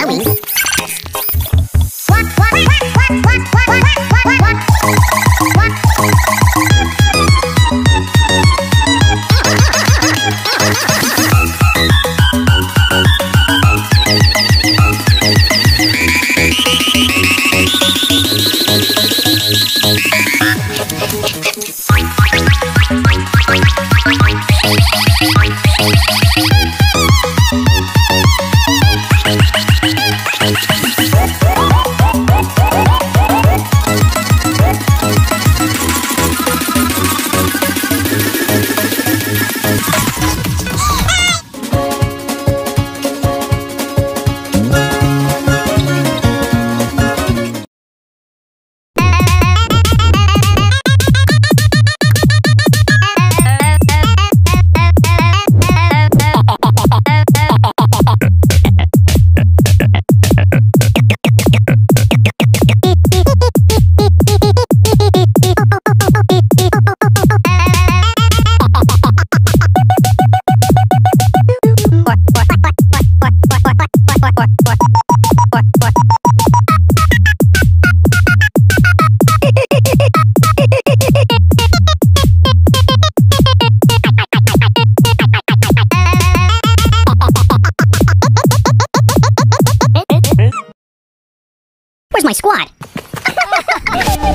Amém. Oh,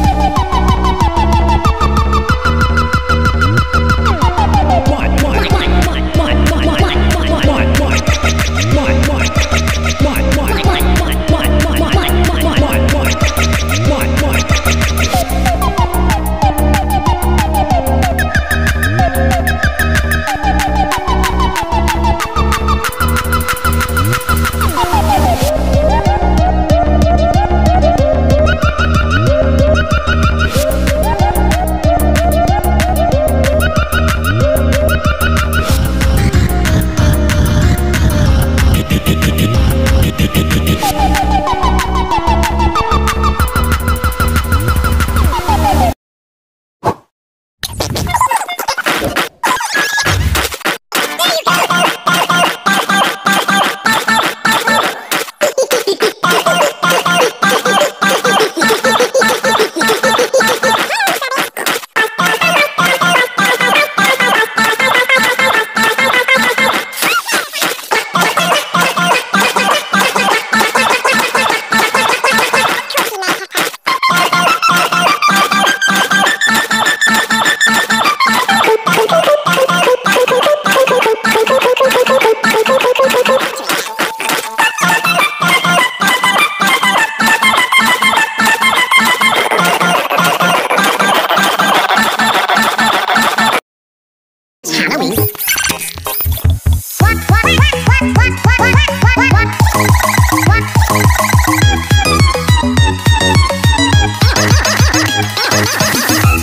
What?